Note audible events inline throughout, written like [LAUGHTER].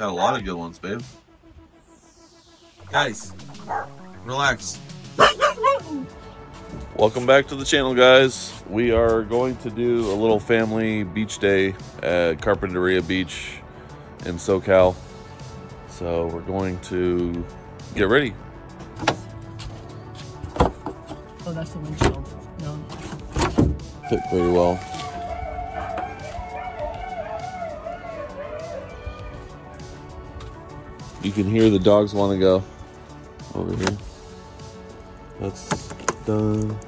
Got a lot of good ones, babe. Guys, relax. Welcome back to the channel, guys. We are going to do a little family beach day at Carpinteria Beach in SoCal. So we're going to get ready. Oh, that's the windshield. No. Fit very well. You can hear the dogs want to go over here. That's done.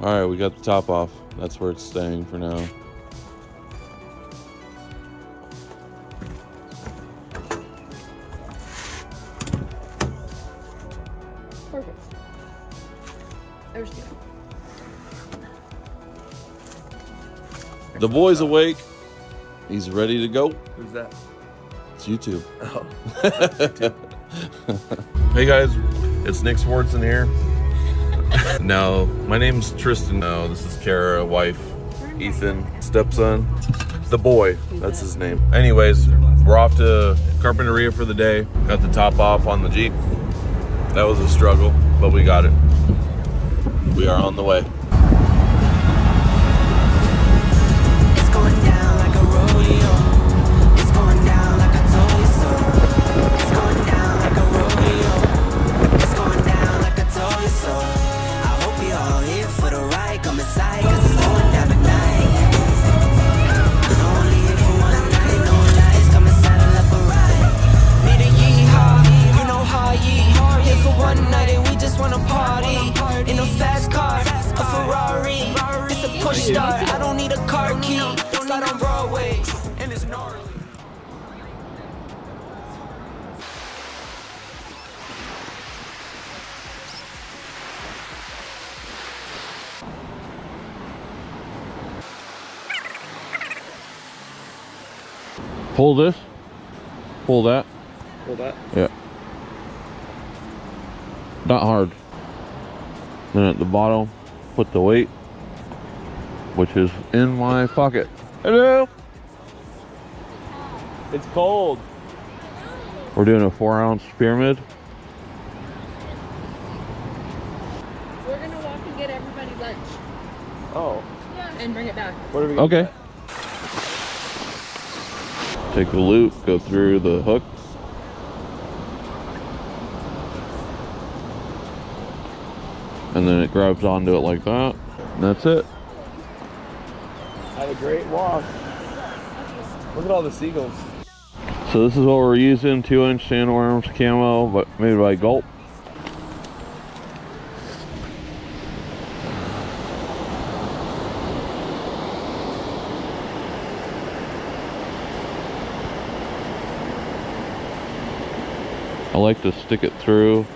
All right, we got the top off. That's where it's staying for now. Perfect. There's two. The boy's awake. He's ready to go. Who's that? It's YouTube. Oh. [LAUGHS] hey guys, it's Nick Swartzen here. [LAUGHS] no, my name's Tristan. No, this is Kara, wife, Ethan, stepson, the boy. That's his name. Anyways, we're off to Carpinteria for the day. Got the top off on the Jeep. That was a struggle, but we got it. We are on the way. Pull this. Pull that. Pull that. Yeah. Not hard. Then at the bottom, put the weight, which is in my pocket. Hello. It's cold. We're doing a four ounce pyramid. We're gonna walk and get everybody lunch. Oh. Yeah. And bring it back. What are we Okay. Take the loop, go through the hook. And then it grabs onto it like that. And that's it. Had a great walk. Look at all the seagulls. So this is what we're using, two inch sandworms camo, but made by Gulp. I like to stick it through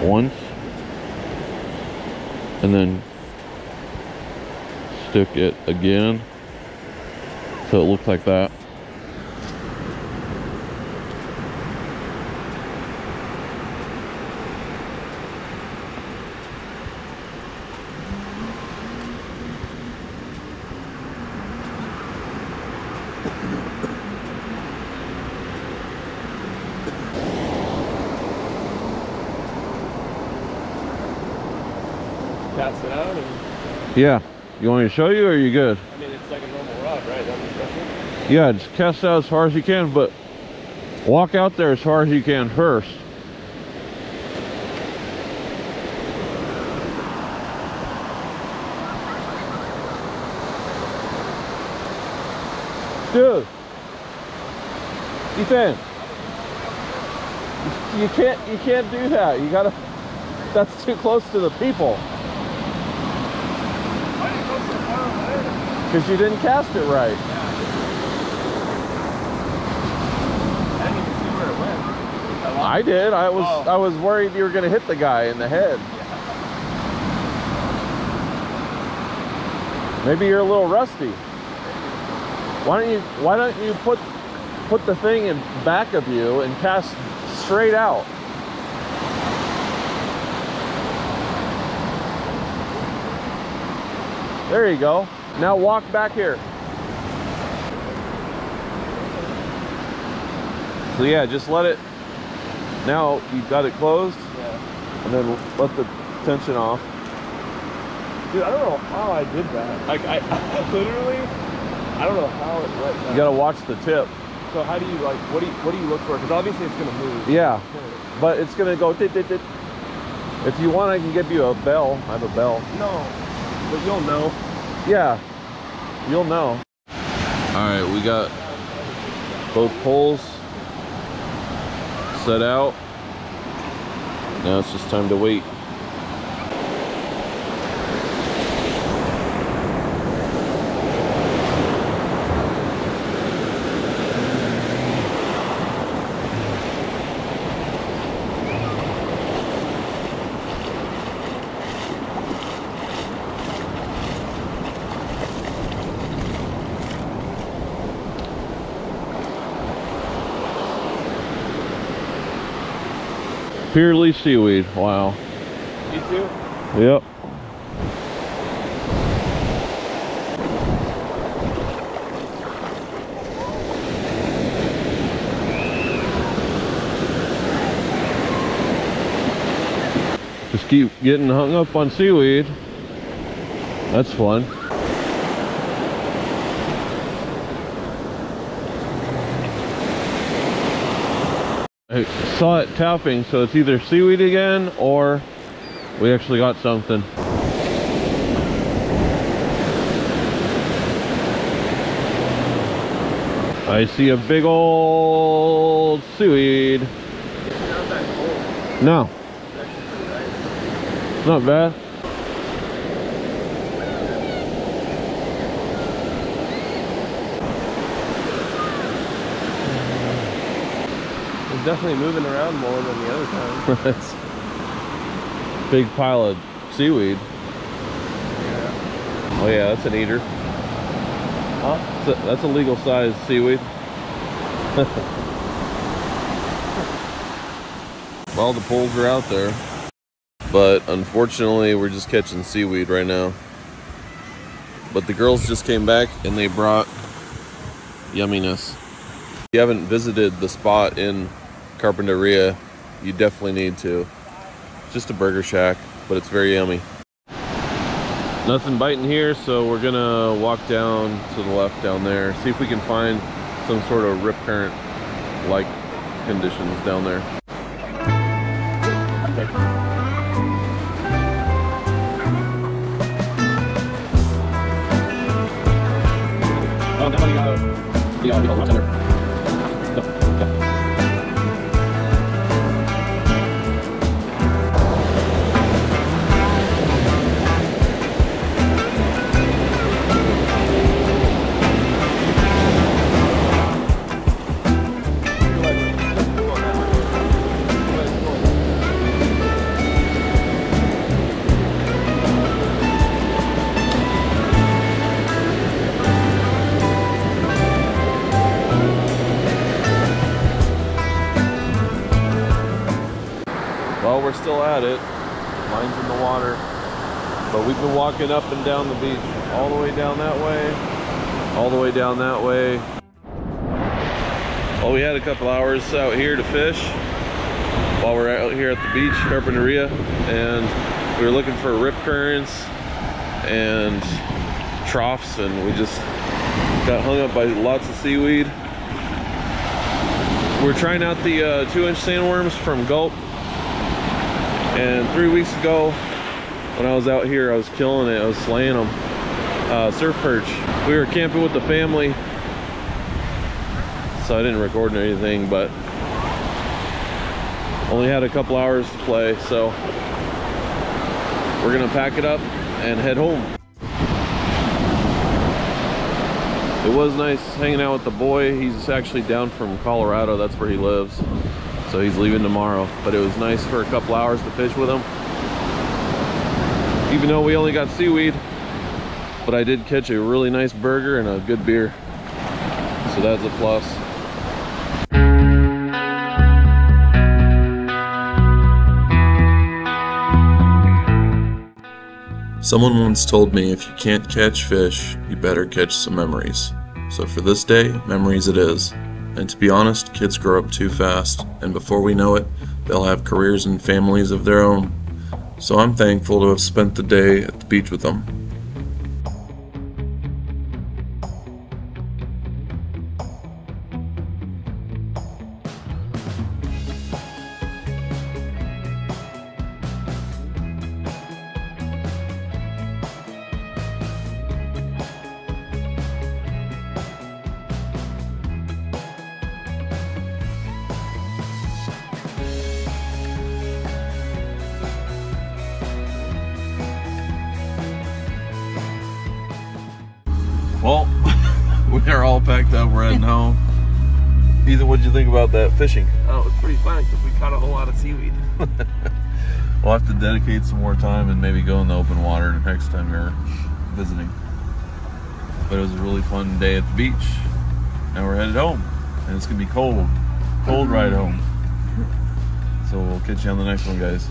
once and then stick it again so it looks like that. Cast it out and Yeah. You want me to show you or are you good? I mean it's like a normal rod, right? That was special. Yeah, just cast out as far as you can, but walk out there as far as you can first. Dude. Ethan. You can't you can't do that. You gotta that's too close to the people. Because you didn't cast it right. I didn't even see where it went. I did. I was Oh. I was worried you were gonna hit the guy in the head. Maybe you're a little rusty. Why don't you why don't you put put the thing in back of you and cast straight out? There you go. Now walk back here. So yeah, just let it. Now you've got it closed, Yeah. and then let the tension off. Dude, I don't know how I did that. Like, I, I [LAUGHS] literally, I don't know how it went. You gotta watch the tip. So how do you like? What do you what do you look for? Because obviously it's gonna move. Yeah, but it's gonna go. Dit, dit, dit. If you want, I can give you a bell. I have a bell. No, but you'll know. Yeah, you'll know. All right, we got both poles set out. Now it's just time to wait. Purely seaweed. Wow. Me too. Yep. Just keep getting hung up on seaweed. That's fun. I saw it tapping, so it's either seaweed again or we actually got something. I see a big old seaweed. Not that cold. No, Actually, pretty nice. it's not bad. Definitely moving around more than the other time. [LAUGHS] Big pile of seaweed. Yeah. Oh yeah, that's an eater. Huh? That's a, that's a legal size seaweed. [LAUGHS] All the poles are out there. But unfortunately, we're just catching seaweed right now. But the girls just came back and they brought yumminess. If you haven't visited the spot in Carpinteria, you definitely need to. Just a burger shack, but it's very yummy. Nothing biting here, so we're gonna walk down to the left down there, see if we can find some sort of rip current like conditions down there. Oh, at it. Mine's in the water. But we've been walking up and down the beach, all the way down that way, all the way down that way. Well, we had a couple hours out here to fish while we're out here at the beach, Carpinteria, and we were looking for rip currents and troughs, and we just got hung up by lots of seaweed. We're trying out the uh, two-inch sandworms from Gulp, and three weeks ago, when I was out here, I was killing it. I was slaying them. Uh, surf perch. We were camping with the family, so I didn't record anything, but only had a couple hours to play, so we're gonna pack it up and head home. It was nice hanging out with the boy. He's actually down from Colorado. That's where he lives. So he's leaving tomorrow. But it was nice for a couple hours to fish with him. Even though we only got seaweed. But I did catch a really nice burger and a good beer. So that's a plus. Someone once told me if you can't catch fish, you better catch some memories. So for this day, memories it is. And to be honest, kids grow up too fast, and before we know it, they'll have careers and families of their own. So I'm thankful to have spent the day at the beach with them. All packed up. We're heading home. Ethan, what did you think about that fishing? Oh, it was pretty fun because we caught a whole lot of seaweed. [LAUGHS] We'll have to dedicate some more time and maybe go in the open water the next time you're visiting. But it was a really fun day at the beach. Now we're headed home. And it's gonna be cold. Cold ride home. So we'll catch you on the next one, guys.